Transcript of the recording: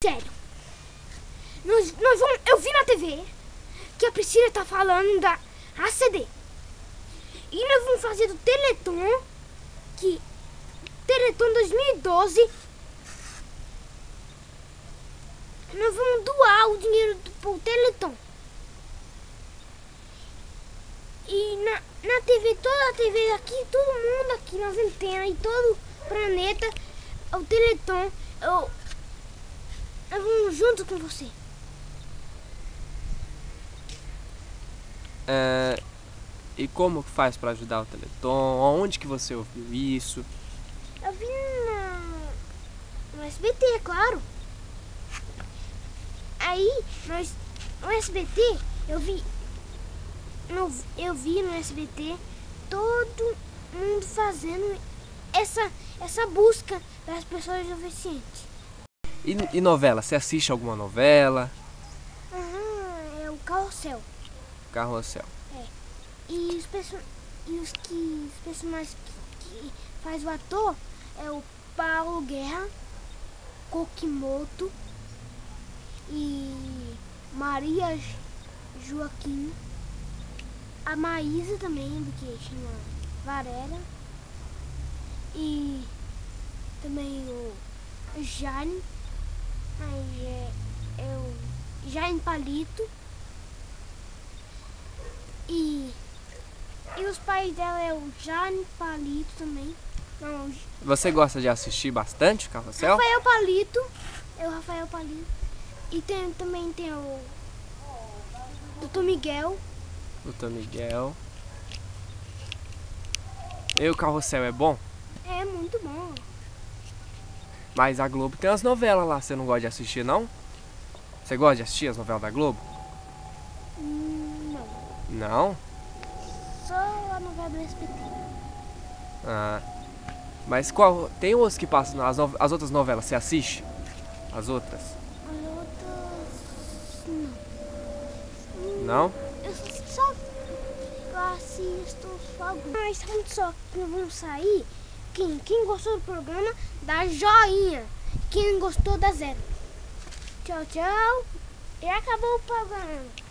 Sério. Nós, nós vamos, eu vi na TV que a Priscila tá falando da ACD. E nós vamos fazer do Teleton, que Teleton 2012. Nós vamos doar o dinheiro pro Teleton. E na, na TV, toda a TV aqui, todo mundo aqui na antenas e todo o planeta, o Teleton, eu eu vou junto com você. É, e como que faz pra ajudar o Teleton? Onde que você ouviu isso? Eu vi na, no SBT, é claro. Aí, nós, no SBT, eu vi, no, eu vi no SBT todo mundo fazendo essa, essa busca das pessoas deficientes. E, e novela? Você assiste alguma novela? Aham, é o carrossel. Carrossel. E os, perso e os, que, os personagens que, que faz o ator é o Paulo Guerra, Kokimoto e Maria Joaquim, a Maísa também, do que chama Varela, e também o Jane, mas é, é o Jane Palito. E, e os pais dela é o Jane Palito também. Não, Você gosta de assistir bastante Carrossel? Rafael Palito. É o Rafael Palito. E tem, também tem o Doutor Miguel. Doutor Miguel. E o Carrossel é bom? É muito bom. Mas a Globo tem umas novelas lá, você não gosta de assistir não? Você gosta de assistir as novelas da Globo? Hum, Não, Não? só a novela do SBT. Ah. Mas qual. Tem os que passam as, no- as outras novelas, você assiste? As outras? As outras. Não. Não? Eu só eu assisto só. Mas vamos só que vamos sair. Quem, quem gostou do programa, dá joinha. Quem gostou, dá zero. Tchau, tchau. E acabou o programa.